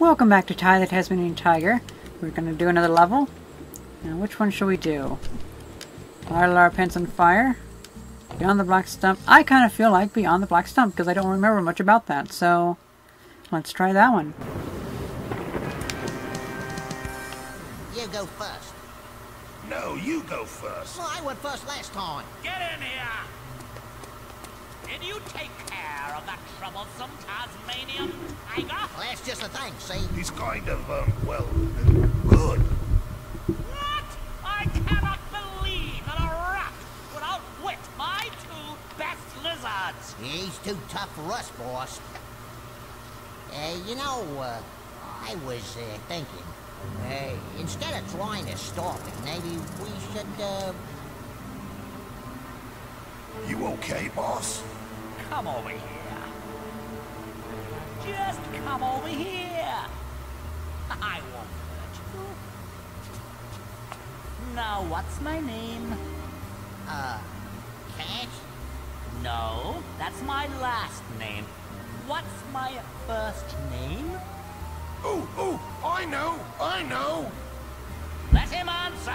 Welcome back to Ty the Tasmanian Tiger. We're going to do another level. Now, which one shall we do? Light our pants on fire. Beyond the Black Stump. I kind of feel like Beyond the Black Stump because I don't remember much about that. So, let's try that one. You go first. No, you go first. Well, I went first last time. Get in here! Did you take care of that troublesome Tasmanian tiger? Well, that's just the thing, see? He's kind of, um, well, good. What? I cannot believe that a rat would outwit my two best lizards. He's too tough for us, boss. Uh, you know, uh, I was uh, thinking, uh, instead of trying to stop him, maybe we should, uh, You okay, boss? Come over here. Just come over here. I won't hurt you. Now, what's my name? uh, catch? No, that's my last name. What's my first name? Oh, oh, I know, I know. Let him answer.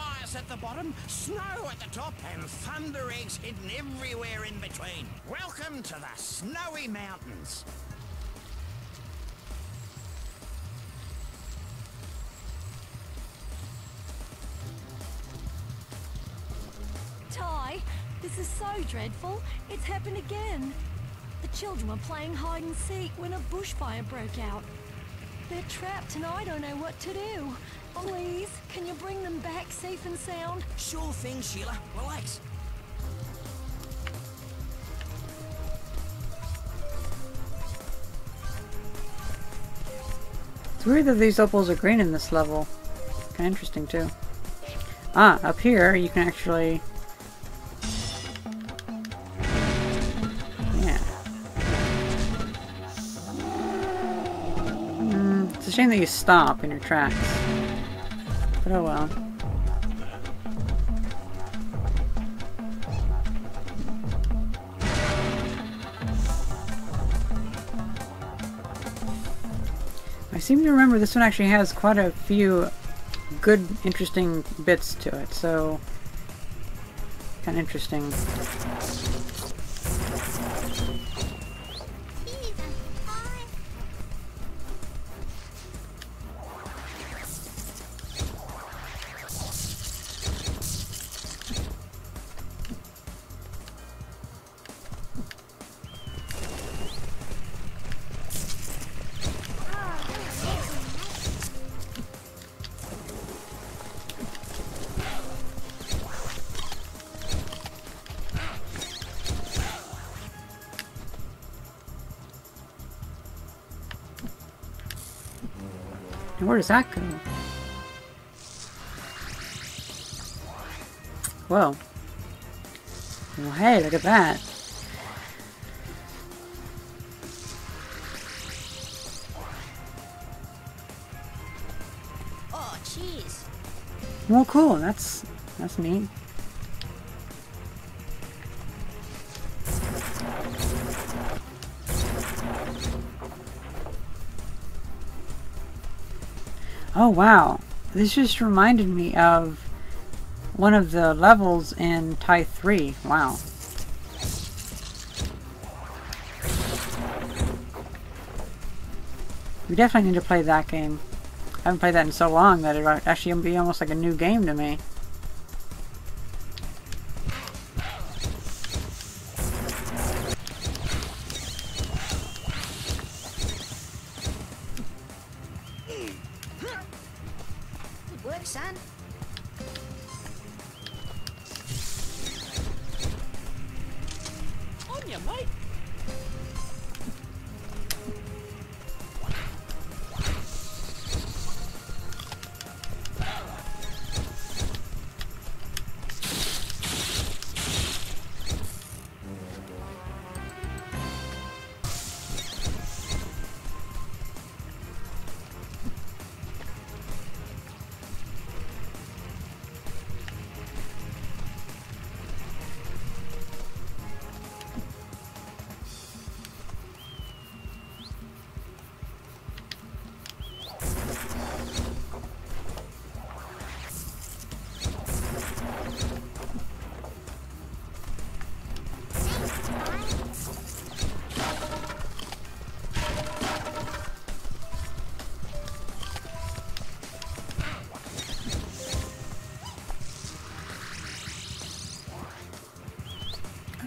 Bushfires at the bottom, snow at the top, and thunder eggs hidden everywhere in between. Welcome to the Snowy Mountains. Ty, this is so dreadful. It's happened again. The children were playing hide and seek when a bushfire broke out. They're trapped and I don't know what to do. Please, can you bring them back safe and sound? Sure thing, Sheila. Relax. It's weird that these opals are green in this level. Kind of interesting too. Ah, up here you can actually... shame that you stop in your tracks. But oh well. I seem to remember this one actually has quite a few good, interesting bits to it, so kind of interesting. Where does that go? Whoa. Well, hey, look at that. Oh, cheers. Well, cool. That's that's neat. Oh wow, this just reminded me of one of the levels in Ty 3. Wow. We definitely need to play that game. I haven't played that in so long that it actually be almost like a new game to me.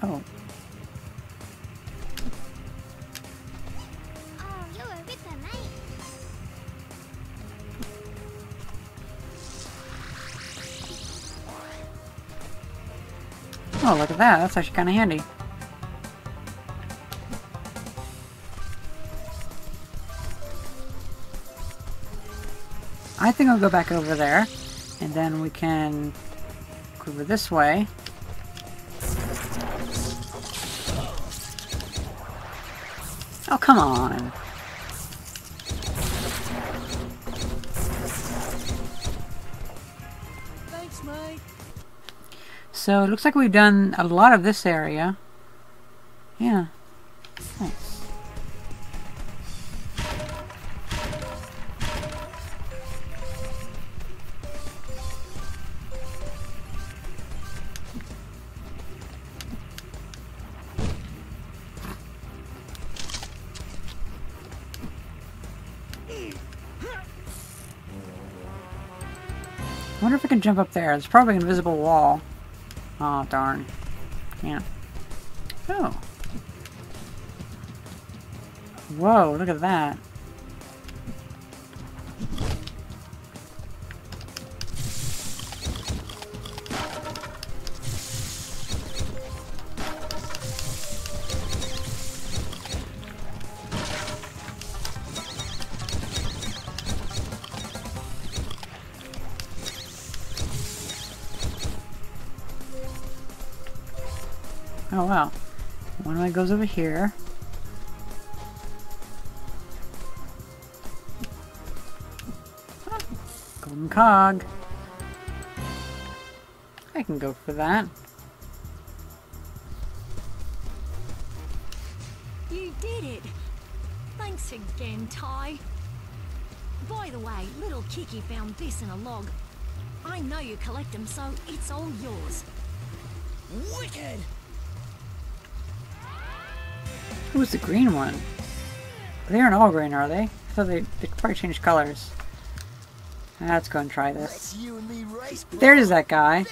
Oh. Oh, look at that. That's actually kind of handy. I think I'll go back over there, and then we can go over this way. Come on. Thanks. So it looks like we've done a lot of this area. Yeah. Nice. Jump up there. There's probably an invisible wall. Oh, darn. Can't. Oh. Whoa, look at that. Goes over here. Golden cog. I can go for that. You did it. Thanks again, Ty. By the way, little Kiki found this in a log. I know you collect them, so it's all yours. Wicked! Who's the green one? They aren't all green, are they? I thought they, they could probably change colors. Let's go and try this. That's you and me race, bro. There's that guy.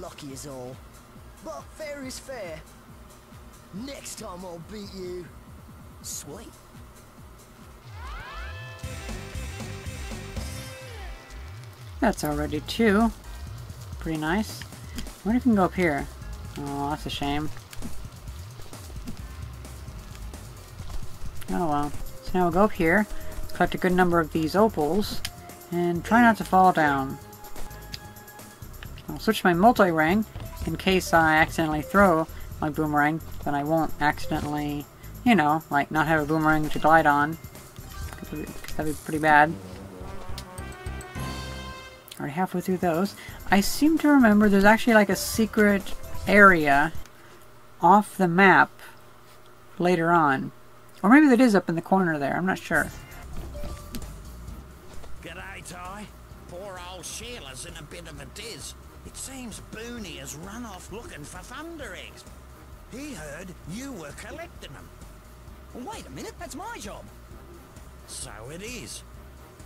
Lucky as all. But fair is fair. Next time I'll beat you. Sweet. That's already two. Pretty nice. Wonder if we can go up here. Oh, that's a shame. Oh well. So now we'll go up here, collect a good number of these opals, and try not to fall down. I'll switch my Multirang in case I accidentally throw my boomerang, then I won't accidentally, you know, like not have a boomerang to glide on. that'd be pretty bad. Already halfway through those. I seem to remember there's actually like a secret area off the map later on. Or maybe that is up in the corner there, I'm not sure. G'day, Ty. Poor old Sheila's in a bit of a diz. It seems Booney has run off looking for thunder eggs. He heard you were collecting them. Wait a minute, that's my job. So it is.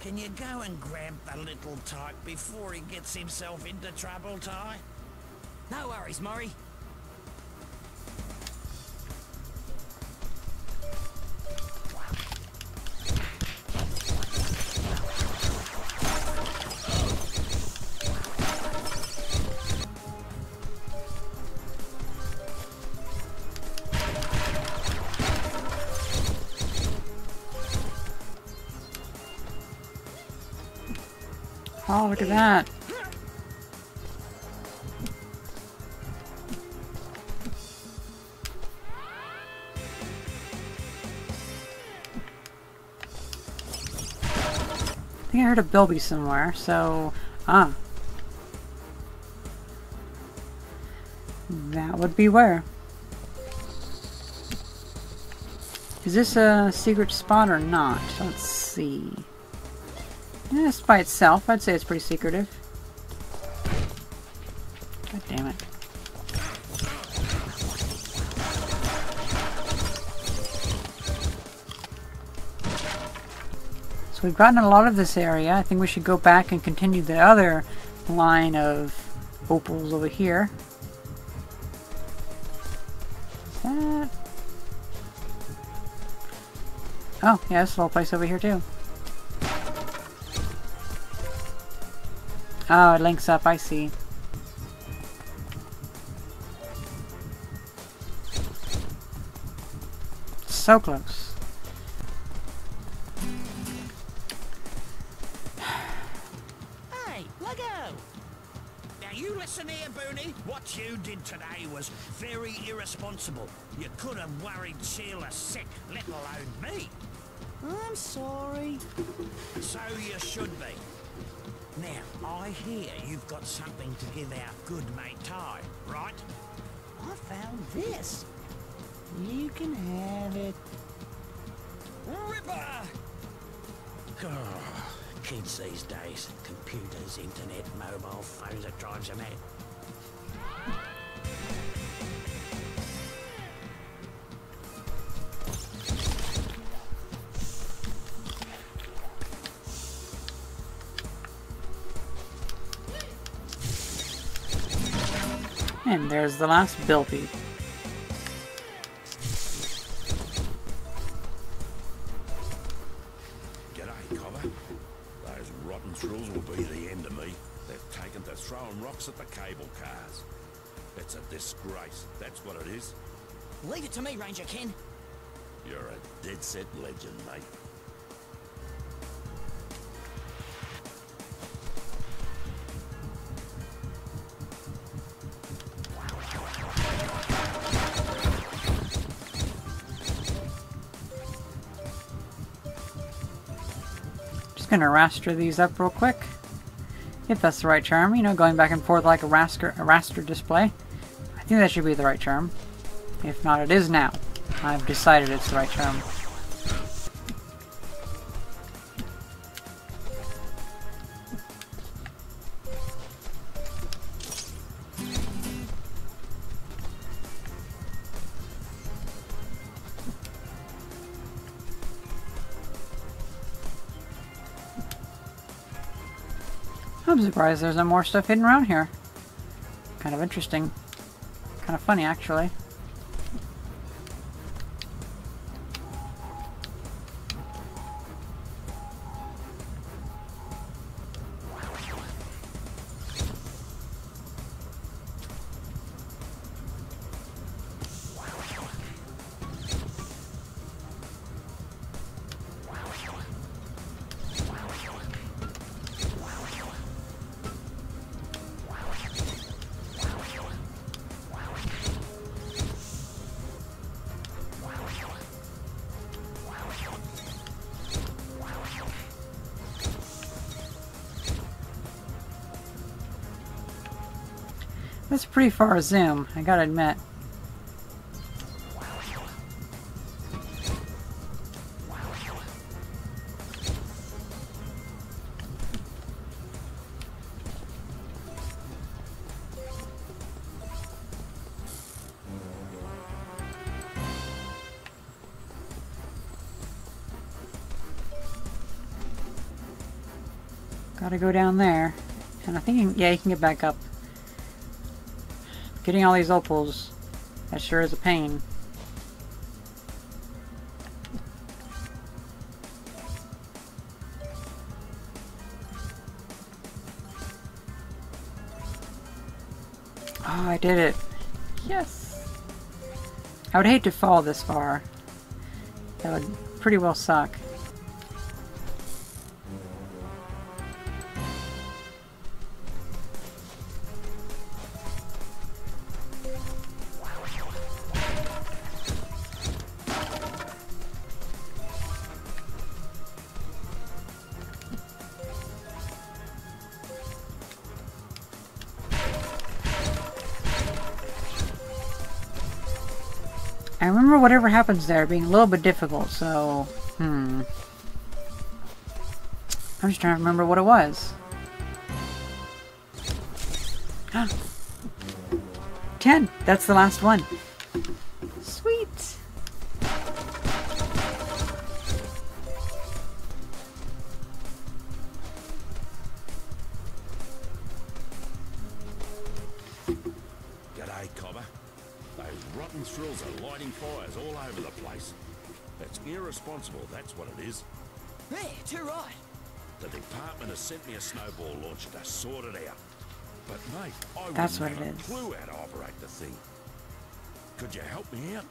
Can you go and grab the little tyke before he gets himself into trouble, Ty? No worries, Murray. Oh, look at that. I think I heard a Bilby somewhere, so... Ah. That would be where. Is this a secret spot or not? Let's see. Eh, yes, by itself, I'd say it's pretty secretive. God damn it. So we've gotten a lot of this area. I think we should go back and continue the other line of opals over here. That... Oh, yeah, this little place over here too. Oh, it links up, I see. So close. Hey, Lego! Now you listen here, Booney. What you did today was very irresponsible. You could have worried Sheila sick, let alone me. I'm sorry. So you should be. Now, I hear you've got something to give our good mate Ty, right? I found this. You can have it. Ripper! Oh, kids these days, computers, internet, mobile phones, it drives you mad. And there's the last Bilby. G'day, Cobber. Those rotten frills will be the end of me. They've taken to throwing rocks at the cable cars. It's a disgrace, that's what it is. Leave it to me, Ranger Ken. You're a dead set legend, mate. Gonna raster these up real quick. If that's the right term, you know, going back and forth like a raster, a raster display. I think that should be the right term. If not, it is now. I've decided it's the right term. I'm surprised there's no more stuff hidden around here. Kind of interesting. Kind of funny, actually. That's pretty far zoom, I gotta admit. Gotta go down there. And I think, yeah, you can get back up. Getting all these opals, that sure is a pain. Oh, I did it. Yes! I would hate to fall this far. That would pretty well suck. I remember whatever happens there being a little bit difficult, so... Hmm. I'm just trying to remember what it was. Ten! That's the last one. All over the place. It's irresponsible, that's what it is. Yeah, too right. The department has sent me a snowball launcher to sort it out. But mate, I That's wouldn't what have it a is. clue how to operate the thing. Could you help me out?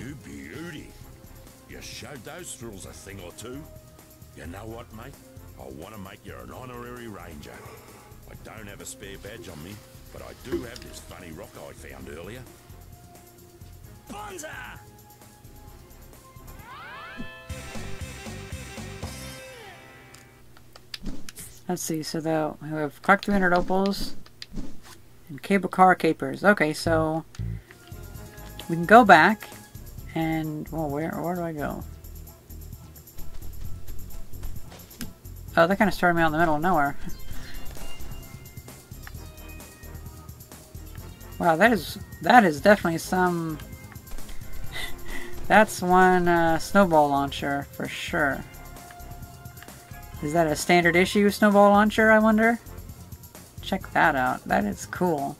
You beauty. You showed those frills a thing or two. You know what, mate? I want to make you an honorary ranger. I don't have a spare badge on me, but I do have this funny rock I found earlier. Bonza! Let's see, so the, we have collect 300 opals and cable car capers. Okay, so we can go back and, well, where, where do I go? Oh, that kind of started me out in the middle of nowhere. Wow, that is, that is definitely some, that's one uh, snowball launcher for sure. Is that a standard issue snowball launcher, I wonder? Check that out. That is cool.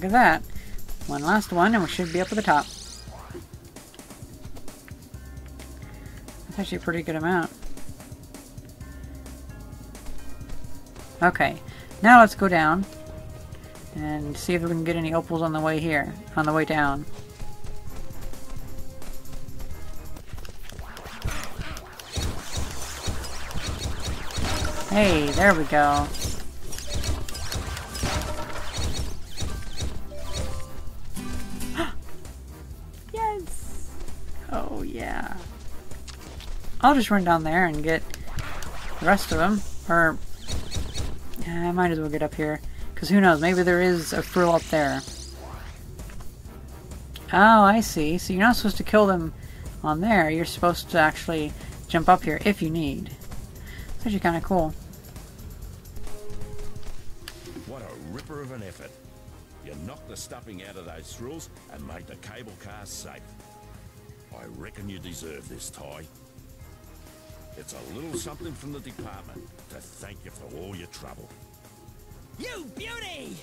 Look at that. One last one and we should be up at the top. That's actually a pretty good amount. Okay, now let's go down and see if we can get any opals on the way here, on the way down. Hey, there we go. I'll just run down there and get the rest of them. Or yeah, I might as well get up here. Because who knows, maybe there is a frill up there. Oh, I see. So you're not supposed to kill them on there. You're supposed to actually jump up here if you need. It's actually kind of cool. What a ripper of an effort. You knocked the stuffing out of those frills and made the cable cars safe. I reckon you deserve this, Ty. It's a little something from the department to thank you for all your trouble. You beauty!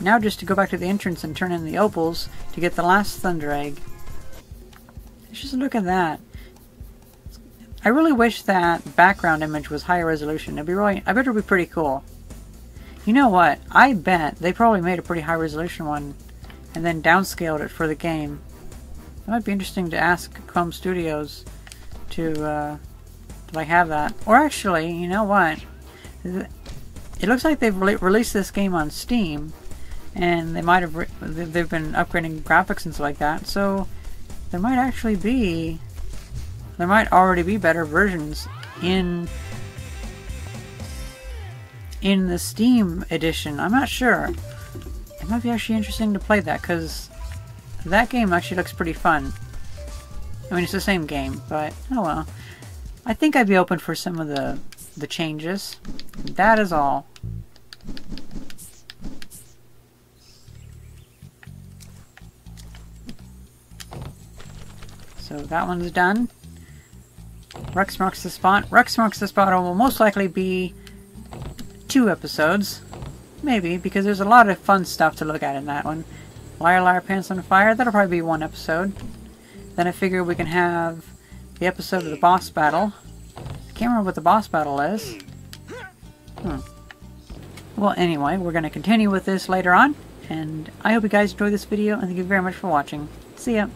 Now just to go back to the entrance and turn in the opals to get the last thunder egg. Just look at that. I really wish that background image was higher resolution. It'd be really, I bet it'd be pretty cool. You know what? I bet they probably made a pretty high resolution one and then downscaled it for the game. It might be interesting to ask Krome Studios to, uh, to like have that. Or actually, you know what? It looks like they've re released this game on Steam, and they might have they've been upgrading graphics and stuff like that. So there might actually be there might already be better versions in in the Steam edition. I'm not sure. Might be actually interesting to play that because that game actually looks pretty fun. I mean, it's the same game, but oh well. I think I'd be open for some of the the changes. That is all. So that one's done. Rex marks the spot. Rex marks the spot will most likely be two episodes. Maybe, because there's a lot of fun stuff to look at in that one. Liar Liar Pants on Fire, that'll probably be one episode. Then I figure we can have the episode of the boss battle. I can't remember what the boss battle is. Hmm. Well, anyway, we're going to continue with this later on. And I hope you guys enjoyed this video, and thank you very much for watching. See ya!